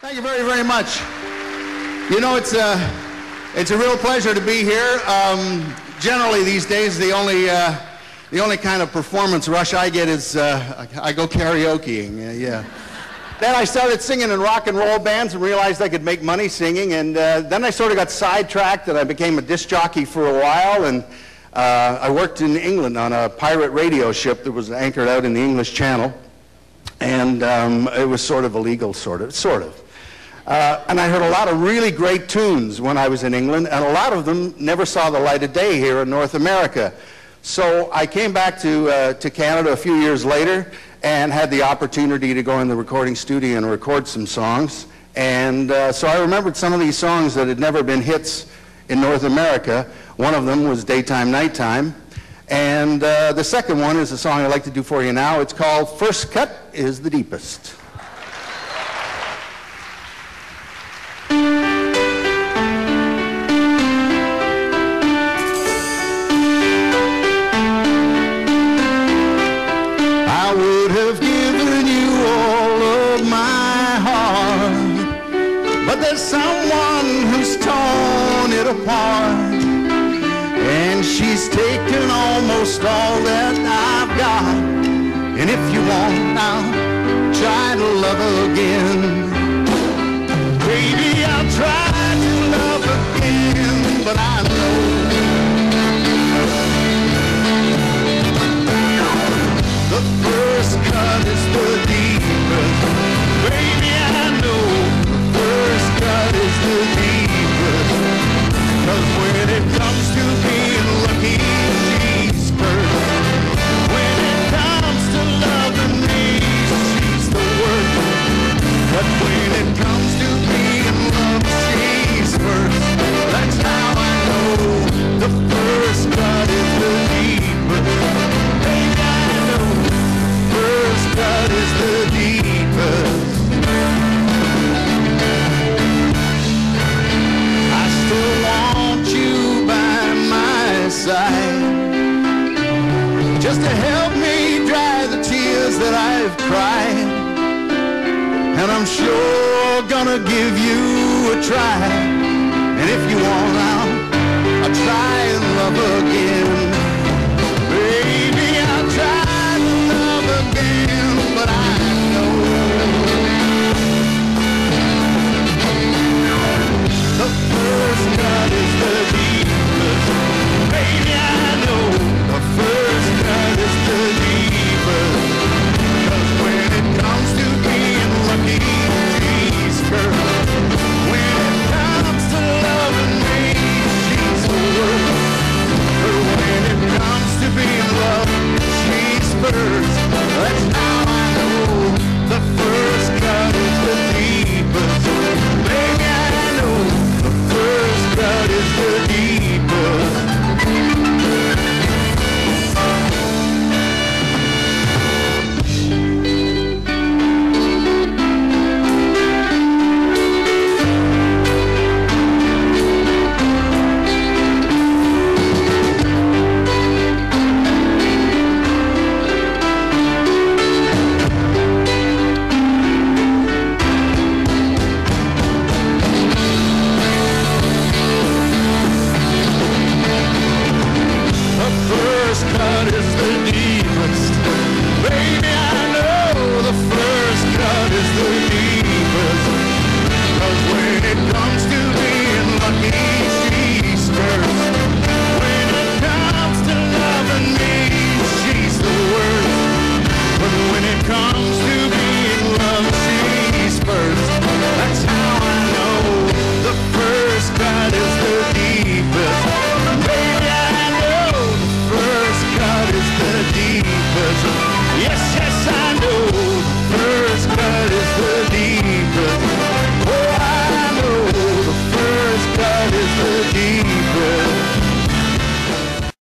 Thank you very, very much. You know, it's a, it's a real pleasure to be here. Um, generally, these days, the only, uh, the only kind of performance rush I get is uh, I go karaokeing. Uh, yeah. then I started singing in rock and roll bands and realized I could make money singing. And uh, then I sort of got sidetracked and I became a disc jockey for a while. And uh, I worked in England on a pirate radio ship that was anchored out in the English Channel. And um, it was sort of illegal, sort of, sort of. Uh, and I heard a lot of really great tunes when I was in England, and a lot of them never saw the light of day here in North America. So I came back to, uh, to Canada a few years later and had the opportunity to go in the recording studio and record some songs. And uh, so I remembered some of these songs that had never been hits in North America. One of them was Daytime, Nighttime. And uh, the second one is a song I'd like to do for you now. It's called First Cut is the Deepest. She's taken almost all that I've got. And if you want now, try to love again. Baby, I'll try to love again, but I know. The first cut is the deepest. I've cried. And I'm sure gonna give you a try. And if you want, I'll, I'll try. Let's